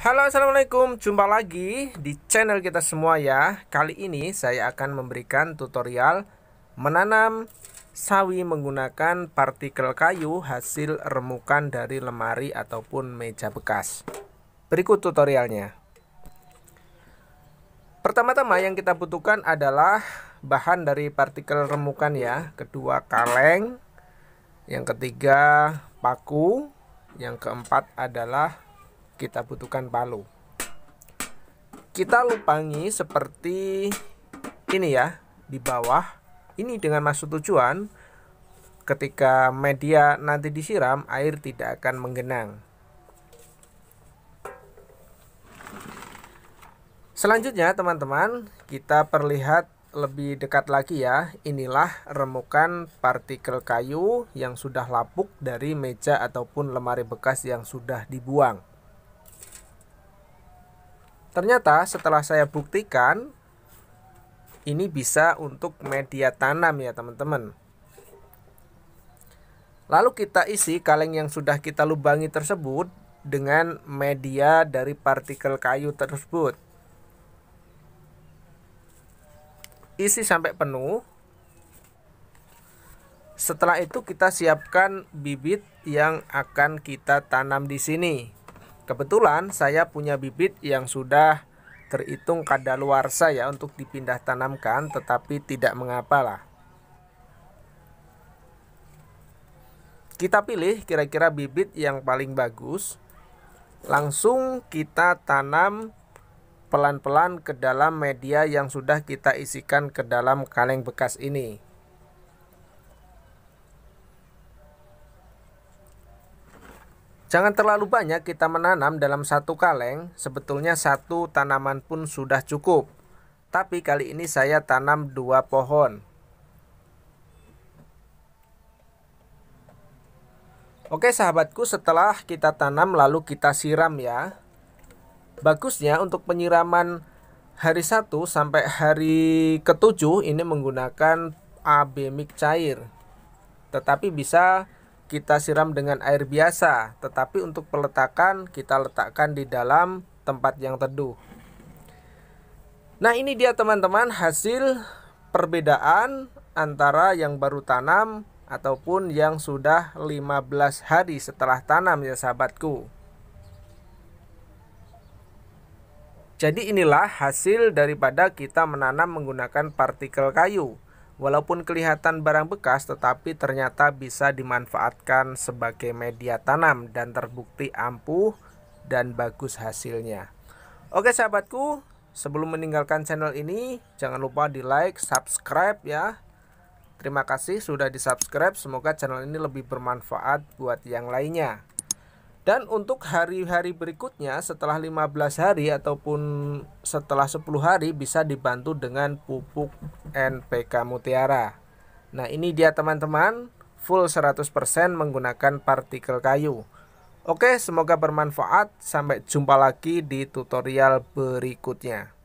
Halo assalamualaikum. Jumpa lagi di channel kita semua ya. Kali ini saya akan memberikan tutorial Menanam sawi menggunakan partikel kayu hasil remukan dari lemari ataupun meja bekas. Berikut tutorialnya. Pertama-tama yang kita butuhkan adalah bahan dari partikel remukan ya. Kedua kaleng. Yang ketiga paku. Yang keempat adalah kita butuhkan palu. Kita lupangi seperti ini ya di bawah. Ini dengan maksud tujuan ketika media nanti disiram air tidak akan menggenang. Selanjutnya teman-teman kita perlihat lebih dekat lagi ya. Inilah remukan partikel kayu yang sudah lapuk dari meja ataupun lemari bekas yang sudah dibuang Ternyata setelah saya buktikan ini bisa untuk media tanam ya teman-teman. Lalu kita isi kaleng yang sudah kita lubangi tersebut dengan media dari partikel kayu tersebut. Isi sampai penuh. Setelah itu kita siapkan bibit yang akan kita tanam di sini. Kebetulan saya punya bibit yang sudah terhitung kadaluarsa ya untuk dipindah tanamkan tetapi tidak mengapa lah. Kita pilih kira-kira bibit yang paling bagus. Langsung kita tanam pelan-pelan ke dalam media yang sudah kita isikan ke dalam kaleng bekas ini. Jangan terlalu banyak kita menanam dalam satu kaleng, sebetulnya satu tanaman pun sudah cukup. Tapi kali ini saya tanam dua pohon. Oke sahabatku setelah kita tanam lalu kita siram ya. Bagusnya untuk penyiraman hari 1 sampai hari ke-7 ini menggunakan AB mix cair. Tetapi bisa kita siram dengan air biasa, tetapi untuk peletakan kita letakkan di dalam tempat yang teduh. Nah, ini dia teman-teman hasil perbedaan antara yang baru tanam ataupun yang sudah 15 hari setelah tanam ya sahabatku. Jadi inilah hasil daripada kita menanam menggunakan partikel kayu. Walaupun kelihatan barang bekas, tetapi ternyata bisa dimanfaatkan sebagai media tanam dan terbukti ampuh dan bagus hasilnya. Oke sahabatku, sebelum meninggalkan channel ini, jangan lupa di like, subscribe ya. Terima kasih sudah di subscribe, semoga channel ini lebih bermanfaat buat yang lainnya. Dan untuk hari-hari berikutnya setelah 15 hari ataupun setelah 10 hari bisa dibantu dengan pupuk NPK Mutiara. Nah, ini dia teman-teman, full 100% menggunakan partikel kayu. Oke, semoga bermanfaat. Sampai jumpa lagi di tutorial berikutnya.